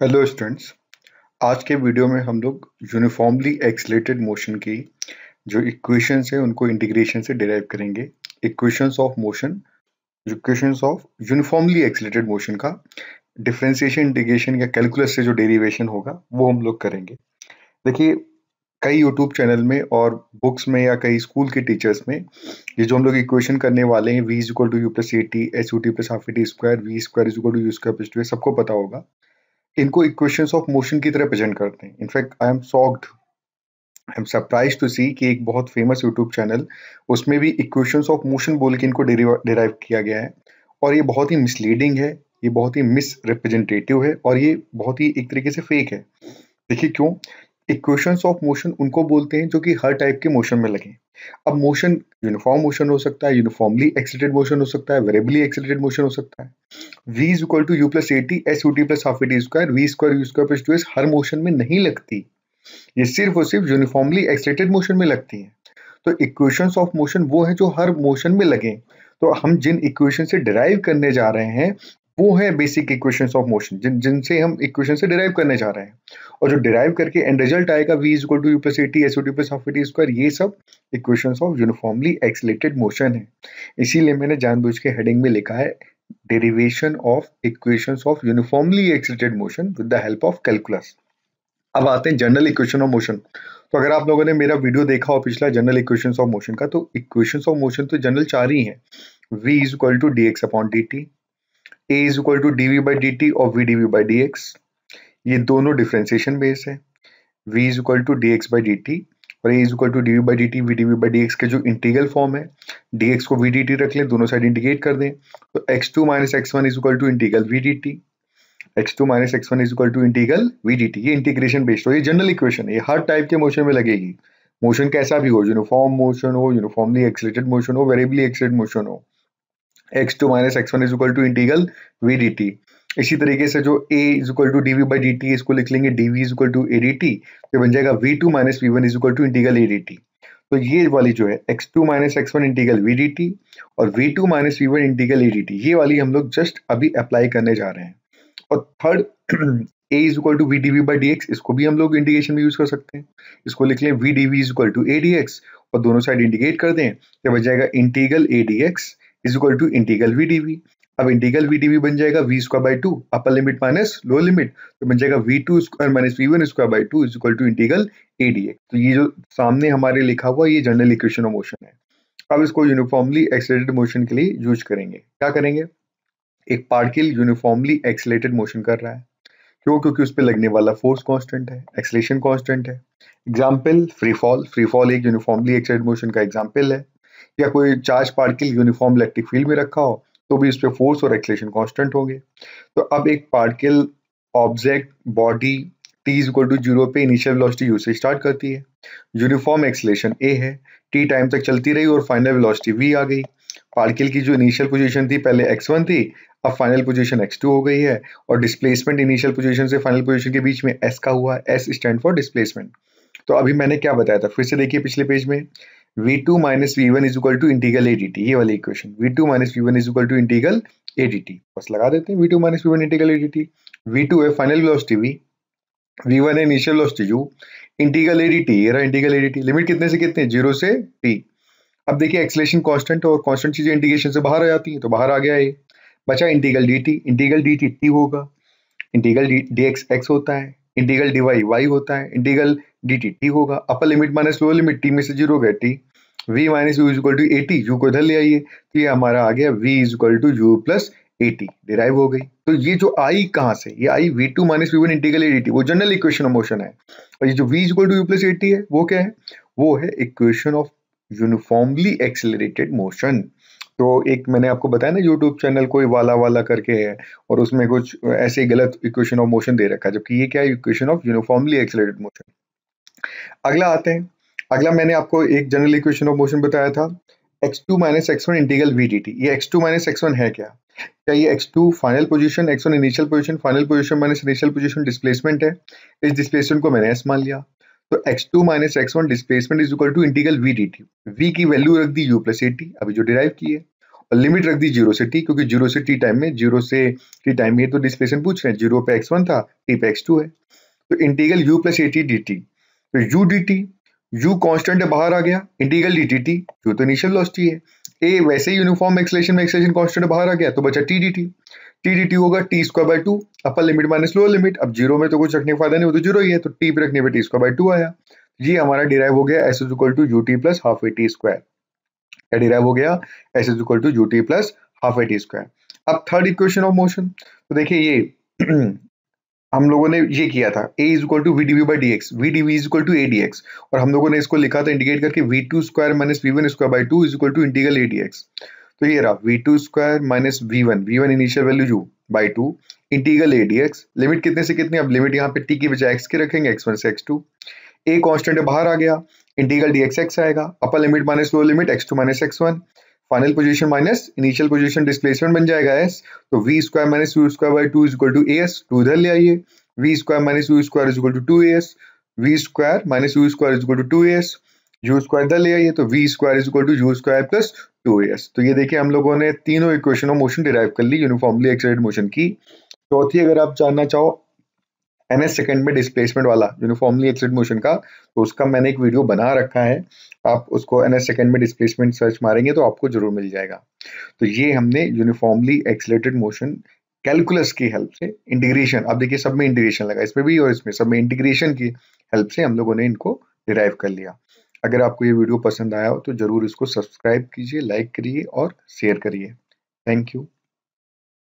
Hello students आज के video में हम लोग यूनिफॉर्मली एक्सलेटेड मोशन की जो इक्वेशंस है, उनको इंटीग्रेशन से डिराइव करेंगे। Equations of motion equations of uniformly accelerated motion का डिफरेंशिएशन इंटीग्रेशन या कैलकुलस से जो डेरिवेशन होगा, वो हम लोग करेंगे। देखिए, कई यूट्यूब चैनल में और बुक्स में या कई स्कूल के टीचर्स में ये जो हम लोग इक्वेशन करने वाले हैं v is equal to u plus a t s u t plus half a t square v square is equal to u square plus two सबको पता होगा। इनको इक्वेशंस ऑफ़ मोशन की तरह प्रेजेंट करते हैं। In fact I am shocked I am surprise to see कि एक बहुत फ़ेमस यूट्यूब चैनल उसमें भी इक्वेशंस ऑफ़ मोशन बोल के इनको डिराइव किया गया है। और ये बहुत ही मिसलीडिंग है, ये बहुत ही मिस रिप्रेजेंटेटिव है, और ये बहुत ही एक तरीके से फेक है। देखिए क्यों? इक्वेशंस ऑफ़ मोशन उनको बोलते हैं जो कि हर टाइप के मोशन में लगे। अब मोशन यूनिफॉर्म मोशन हो सकता है यूनिफॉर्मली एक्सिलेटेड मोशन हो सकता है वेरेबली एक्सिलेटेड मोशन हो सकता है। V is equal to u plus a t s u t plus half a t square v square u square plus two s her motion में नहीं लगती। ये सिर्फ़ और सिर्फ़ यूनिफॉर्मली एक्सिलेटेड मोशन में लगती है। तो इक्वेशंस ऑफ़ मोशन वो है जो हर मोशन में लगे। तो हम जिन इक्वेशन से डिराइव करने जा रहे हैं वो है बेसिक इक्वेशंस ऑफ़ मोशन जिन, जिनसे हम इक्वेशन से डिराइव करने जा रहे हैं। और जो डिराइव करके एंड रिज़ल्ट आएगा, v is to u plus a t s t plus half t square ये सब equations of uniformly accelerated motion है। इसीलिए मैंने जानबूझ के हेडिंग में लिखा है derivation of equations of uniformly accelerated motion with the help of calculus अब आते हैं जनरल इक्वेशन ऑफ़ मोशन तो अगर आप लोगों ने मेरा वीडियो देखा हो पिछला जनरल इक्वेशंस ऑफ़ मोशन का तो इक्वेशंस ऑफ़ मोशन तो जनरल चार ही हैं। V is equal to d x upon d t a is equal to d v by d t और v d v by d x ये दोनों differentiation base है। V is equal to d x by d t और a is equal to d v by d t v d v by d x के जो integral form है D x को we D T रख लें, दोनों side integrate कर दें। तो x two minus x one is equal to integral v d t x two minus x one is equal to integral v d t ये integration based हो, ये general equation है, ये हर टाइप के motion में लगेगी। मोशन कैसा भी हो यूनिफॉर्म मोशन हो यूनिफॉर्मली एक्सलेटेड मोशन हो वेरिएबली एक्सलेटेड मोशन हो। X two minus x one is equal to integral v d t इसी तरीके से जो a is equal to d v by d t इसको लिख लेंगे d v is equal to a d t तो बन जाएगा v two minus v one is equal to integral a d t तो ये वाली जो है x two minus x one integral v d t और v two minus v one integral a d t ये वाली हम लोग जस्ट अभी अप्लाई करने जा रहे हैं। और third a is equal to v d v by d x इसको भी हम लोग इंटीग्रेशन में यूज़ कर सकते हैं। इसको लिख लें v d v is equal to a d x और दोनों साइड इंटीग्रेट कर दें तो बन जाएगा integral a d x is equal to integral v d v अब इंटीग्रल वी डी वी बन जाएगा v square by two upper limit minus lower limit तो बन जाएगा v two square minus v one square by two is equal to integral a d x तो ये जो सामने हमारे लिखा हुआ ये जनरल इक्वेशन ऑफ़ मोशन है। अब इसको यूनिफॉर्मली एक्सलेटेड मोशन के लिए यूज़ करेंगे। क्या करेंगे? एक पार्टिकल यूनिफॉर्मली एक्सलेटेड मोशन कर रहा है। क्यों? क्योंकि उस पर लगने वाला फोर्स कांस्टेंट है एक्सलेशन कांस्टेंट है। Example free fall free fall एक यूनिफॉर्मली एक्सलेटेड मोशन का एग्ज़ाम्पल है। या कोई charge particle uniform electric field में रखा हो तो भी इस पर फोर्स और एक्सलेशन कांस्टेंट होंगे। तो अब एक particle object body t is equal to zero पे इनिशियल वेलोसिटी यू से स्टार्ट करती है। यूनिफॉर्म एक्सलेशन ए है। टी टाइम तक चलती रही और फाइनल वेलोसिटी वी आ गई। पार्टिकल की जो इनिशियल पोजीशन थी, पहले x1 थी, अब फाइनल पोजीशन x2 हो गई है और डिस्प्लेसमेंट इनिशियल पोजीशन से फाइनल पोजीशन के बीच में s का हुआ। S स्टैंड फॉर डिस्प्लेसमेंट तो अभी मैंने क्या बताया था? फिर से देखिए पिछले पेज में। V2 minus v one is equal to integral a d t ये वाली equation v2 minus v one is equal to integral a d t बस लगा देते हैं v2 minus v one integral a d t v2 है final velocity v v1 है initial ये रहा ए डी टी लिमिट कितने से कितने? ज़ीरो से t. अब देखिए एक्सलेशन कांस्टेंट और कांस्टेंट चीज़ें इंटीग्रेशन से बाहर आ जाती हैं तो बाहर आ गया ये बचा integral D T integral D T T होगा. इंटीगल एक्स एक्स होता है. इंटीगल डी वाई वाई होता है. इंटीगल डी टी टी होगा upper limit minus lower limit t में से ज़ीरो गया t v minus u is equal to a t u को इधर ले आइए तो ये हमारा आ गया v is equal to u plus a t derive हो गई। तो ये जो आई कहाँ से, ये आई v two minus v one integral a d t वो जनरल इक्वेशन ऑफ़ मोशन है। और ये जो v is equal to u plus a t है, वो क्या है? वो है equation of uniformly accelerated motion तो एक मैंने आपको बताया ना यूट्यूब चैनल कोई वाला वाला करके है, और उसमें कुछ ऐसे गलत इक्वेशन ऑफ़ मोशन दे रखा है, जबकि ये क्या है? Equation of uniformly accelerated motion अगला आते हैं। अगला मैंने आपको एक जनरल इक्वेशन ऑफ़ मोशन बताया था। X two minus x one integral v d t ये x two minus x one है क्या? क्या ये x two final position x one initial position final position minus initial position displacement है? इस displacement को मैंने एस मान लिया। तो x2 minus x one displacement is equal to integral v d t v की वैल्यू रख दी u प्लस ए टी अभी जो डिराइव की है और लिमिट रख दी ज़ीरो से टी क्योंकि ज़ीरो से टी टाइम में ज़ीरो से टी टाइम में तो डिस्प्लेसमेंट पूछ रहे हैं। ज़ीरो पे एक्स वन था टी पे एक्स टू है। तो integral u plus a t d t तो u d t u constant बाहर आ गया integral d t t u तो इनिशियल वेलोसिटी है। ए वैसे ही यूनिफॉर्म एक्सलेशन में एक्सलेशन कॉन्स्टेंट बाहर आ गया तो बचा t d t t d t होगा t square by two upper limit minus lower limit अब ज़ीरो में तो कुछ रखने का फ़ायदा नहीं, वो तो ज़ीरो ही है तो टी पे रखने पे टी स्क्वायर बाय टू आया। ये हमारा डिराइव हो गया s is equal to u t plus half a t square derive हो गया? S is equal to u t plus half a t square अब थर्ड इक्वेशन ऑफ़ मोशन तो देखिए ये हम लोगों ने ये किया था, a is equal to v d v by d x v d v is equal to a d x और हम लोगों ने इसको लिखा था इंडिकेट करके v two square minus v one square by two is equal to integral a d x तो ये रहा v two square minus v one v one initial value u by two integral a d x limit कितने से कितने, अब limit यहाँ पे T की बजाय एक्स के रखेंगे एक्स वन से एक्स टू ए कॉन्स्टेंट बाहर आ गया इंटीगल डी एक्स एक्स आएगा upper limit minus lower limit x two minus x one final position minus initial position displacement बन जाएगा एस तो v square minus u square by two is equal to a s two इधर ले आइए। V square minus u square is equal to two a s v square minus u square is equal to two a s u square इधर ले आइए तो v square is equal to u square plus two a s तो ये देखिए, हम लोगों ने तीनों इक्वेशन ऑफ़ मोशन डिराइव कर ली यूनिफॉर्मली एक्सलेटेड मोशन की। चौथी अगर आप जानना चाहो एन एस सेकेंड में डिस्प्लेसमेंट वाला यूनिफॉर्मली एक्सलेटेड मोशन का तो उसका मैंने एक वीडियो बना रखा है। आप उसको एन एस सेकेंड में डिस्प्लेसमेंट सर्च मारेंगे तो आपको ज़रूर मिल जाएगा। तो ये हमने यूनिफॉर्मली एक्सलेटेड मोशन कैलकुलस की हेल्प से इंटीग्रेशन अब देखिए सब में इंटीग्रेशन लगा, इसमें भी और इसमें, सब में इंटीग्रेशन की हेल्प से हम लोगों ने इनको डिराइव कर लिया। अगर आपको ये वीडियो पसंद आया हो तो ज़रूर इसको सब्सक्राइब कीजिए लाइक करिए और शेयर करिए। Thank you